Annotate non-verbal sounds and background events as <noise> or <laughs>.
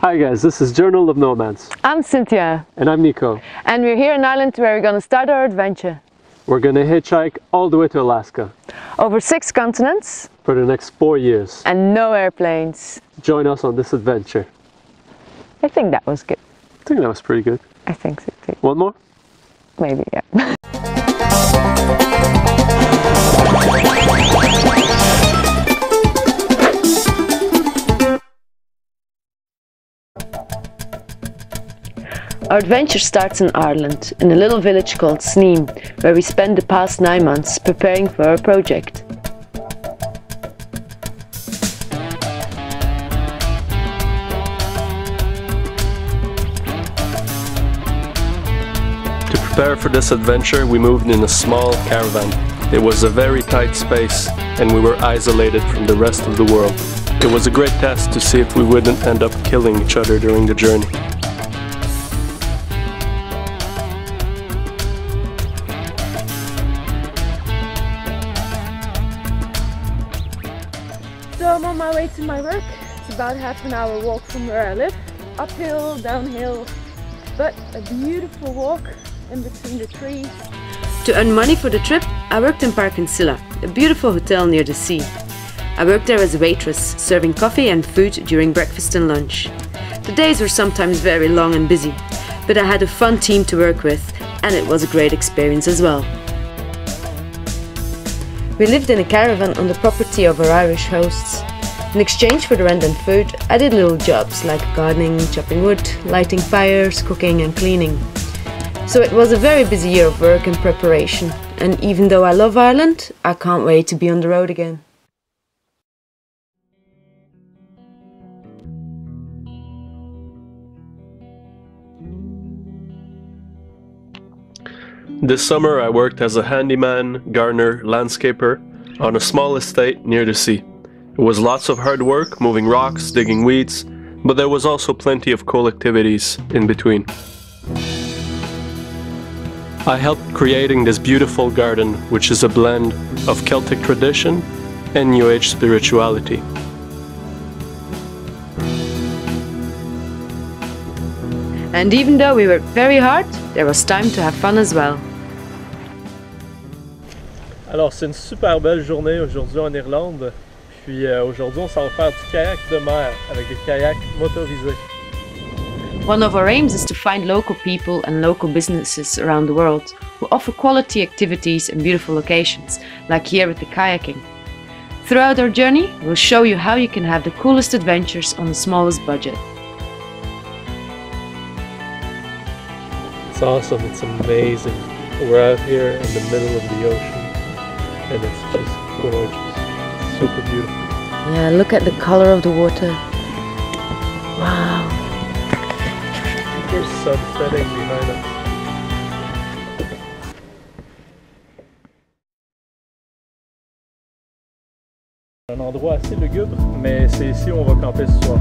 Hi guys, this is Journal of Nomads, I'm Cynthia, and I'm Nico. and we're here in Ireland where we're going to start our adventure. We're gonna hitchhike all the way to Alaska Over six continents for the next four years. and no airplanes. Join us on this adventure. I think that was good. I think that was pretty good. I think so too. One more? Maybe, yeah. <laughs> Our adventure starts in Ireland, in a little village called Sneem, where we spend the past nine months preparing for our project. To prepare for this adventure, we moved in a small caravan. It was a very tight space, and we were isolated from the rest of the world. It was a great test to see if we wouldn't end up killing each other during the journey. I'm on my way to my work. It's about half an hour walk from where I live. Uphill, downhill, but a beautiful walk in between the trees. To earn money for the trip, I worked in Park Silla, a beautiful hotel near the sea. I worked there as a waitress, serving coffee and food during breakfast and lunch. The days were sometimes very long and busy, but I had a fun team to work with, and it was a great experience as well. We lived in a caravan on the property of our Irish hosts. In exchange for the rent and food, I did little jobs like gardening, chopping wood, lighting fires, cooking, and cleaning. So it was a very busy year of work and preparation, and even though I love Ireland, I can't wait to be on the road again. This summer, I worked as a handyman, gardener, landscaper on a small estate near the sea. It was lots of hard work, moving rocks, digging weeds, but there was also plenty of cool activities in between. I helped creating this beautiful garden, which is a blend of Celtic tradition and New Age spirituality. And even though we worked very hard, there was time to have fun as well. Alors, c'est une super belle journée aujourd'hui en Irlande. Puis euh, aujourd'hui, on s'en va faire du kayak de mer avec des kayaks motorisés. One of our aims is to find local people and local businesses around the world who offer quality activities and beautiful locations, like here with the kayaking. Throughout our journey, we'll show you how you can have the coolest adventures on the smallest budget. It's awesome. It's amazing. We're out here in the middle of the ocean, and it's just gorgeous. Super beautiful. Yeah, look at the color of the water. Wow. There's sun setting behind us. Un endroit assez lugubre, mais c'est ici où on va camper ce soir.